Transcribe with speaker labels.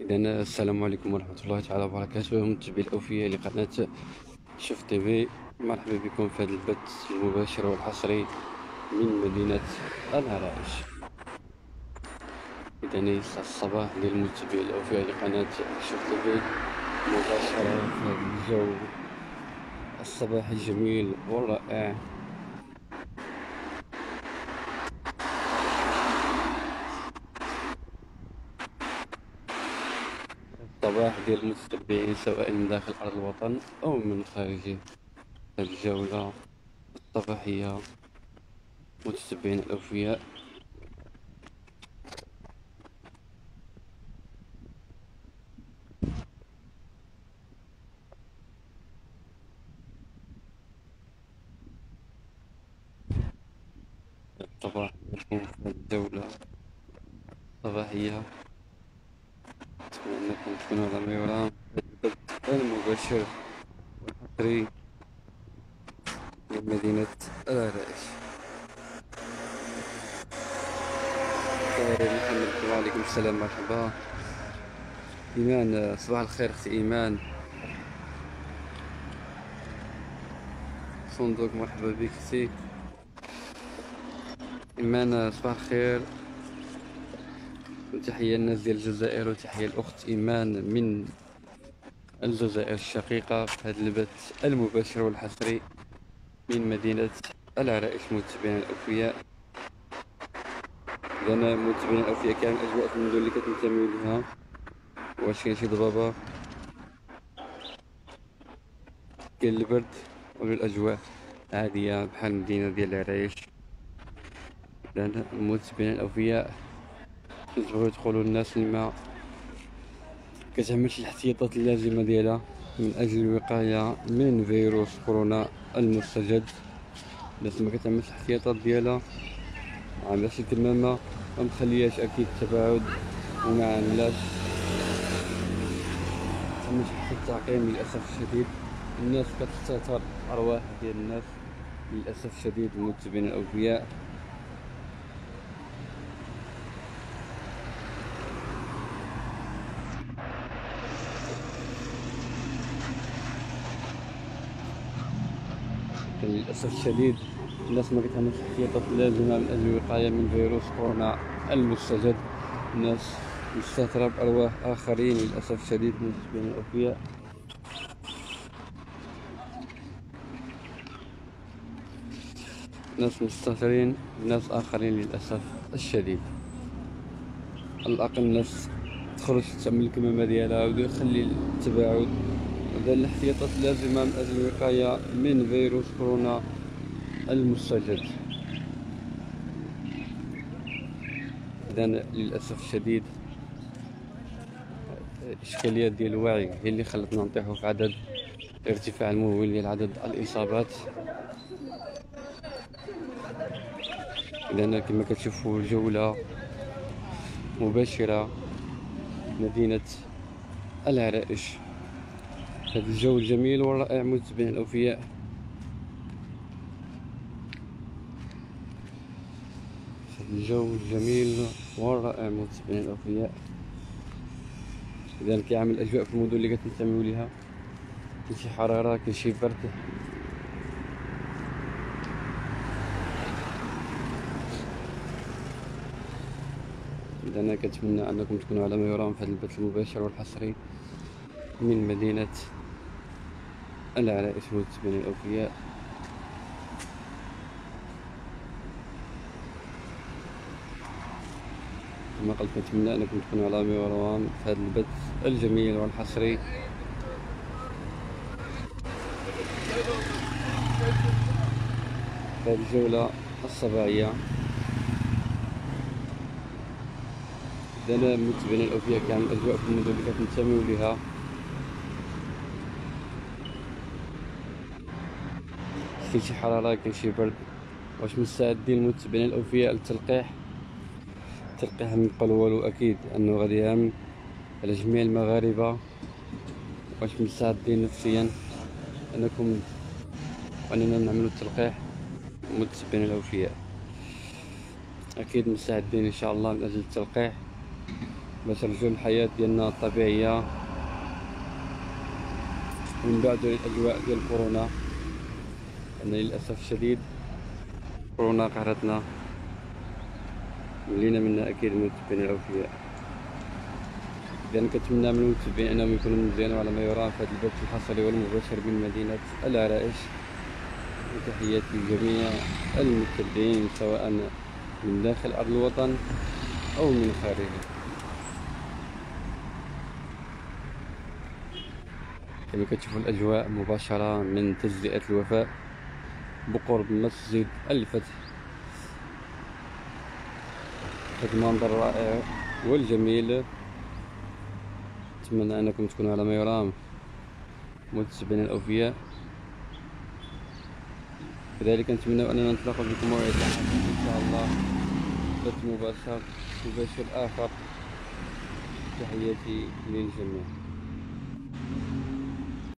Speaker 1: إذا السلام عليكم ورحمة الله تعالى وبركاته. متابعي الأوفياء لقناة شوف تيفي مرحبا بكم في هذا البث المباشر والحصري من مدينة العرائش إذا يسعى الصباح للمتابعين الأوفياء لقناة شوف مباشرة في هذا الجو. الصباحي الجميل والرائع الصباح ديال المتتبعين سواء من داخل أرض الوطن أو من خارجه الجولة. الصباحية متتبعين الأوفياء. الصباح نكون في الجولة الصباحية. أنكم تكونوا على البث المباشر والحصري من مدينة العرائش محمد وعليكم السلام مرحبا. إيمان صباح الخير أختي إيمان. صندوق مرحبا بك أختي. إيمان صباح الخير. وتحية الناس ديال الجزائر وتحية الأخت إيمان من الجزائر الشقيقة في هذا البث المباشر والحصري من مدينة العرائش متابعين الأوفياء. أنا متابعين الأوفياء كامل أجواء في المدن اللي كتنتميو ليها. واش كاين شي ضبابة؟ كاين البرد ولا الأجواء عادية بحال المدينة ديال العرايش لأن المتابعين الأوفياء كتبغيو يدخلوا الناس الماء كتعمل شي الاحتياطات اللازمة ديالها من أجل الوقاية من فيروس كورونا المستجد. الناس ما كتعملش الاحتياطات ديالها ما عندهاش الكمامه ما أكيد التباعد وما تعملش حتى التعقيم للأسف الشديد. الناس كتستهتر أرواح ديال الناس للأسف الشديد. المتبعين الأوفياء للأسف الشديد الناس ما كتعملش الاحتياطات اللازمه من أجل الوقايه من فيروس كورونا المستجد. الناس مستهترة بأرواح آخرين للأسف الشديد من بين الأوفياء ناس مستهترين ناس آخرين للأسف الشديد. الأقل الناس تخرج تعمل الكمامة ديالها ويخلي التباعد هذا الاحتياطات اللازمة من أجل الوقاية من فيروس كورونا المستجد. إذا للأسف الشديد الإشكاليات ديال الوعي هي اللي خلتنا نطيحو في عدد ارتفاع المهول ديال عدد الإصابات. لأن كما كتشوفوا جولة مباشرة مدينة العرائش. هذا الجو الجميل والرائع متبعين الأوفياء. هذا الجو الجميل والرائع متبعين الأوفياء. إذا كيعمل أجواء في المدن اللي كتنتميو ليها كاين شي حرارة كاين شي برد. إذا أنا كنتمنى أنكم تكونوا على ما يرام في هذا البث المباشر والحصري من مدينة العرائس والزبين الأوفياء كما قلت نتمنى أنكم تكونوا على مروان في هذا البث الجميل والحصري. في هذه الجولة الصباحية أنا متبين الأوفياء كان الأجواء في المدن اللي كتنتميو ليها كاين شي حرارة كاين شي برد. واش مستعدين المتبعين الأوفياء للتلقيح؟ التلقيح ما يبقى والو أكيد انه غادي يهم على جميع المغاربة. واش مستعدين نفسيا أنكم اننا نعملوا التلقيح؟ المتابعين الأوفياء. أكيد مستعدين إن شاء الله من أجل التلقيح. باش نرجعو الحياة ديالنا الطبيعية. من بعد الأجواء ديال كورونا. أن للأسف الشديد كورونا قهرتنا ولينا منا أكيد المتابعين الأوفياء. لأن كنتمنى من المتابعين أنهم يكونوا مزيانين على ما يرام في هذا البث الحصري والمباشر من مدينة العرائش. وتحياتي لجميع المتابعين سواء من داخل أرض الوطن أو من خارجه. كما كتشوفوا الأجواء مباشرة من تجزئة الوفاء. بقرب مسجد الفتح. هذا المنظر الرائع والجميل. أتمنى أنكم تكونوا على ما يرام. متابعين الأوفياء. كذلك نتمنى أننا نتلاقى بكم موعد إن شاء الله. بث مباشر مباشر آخر. تحياتي للجميع.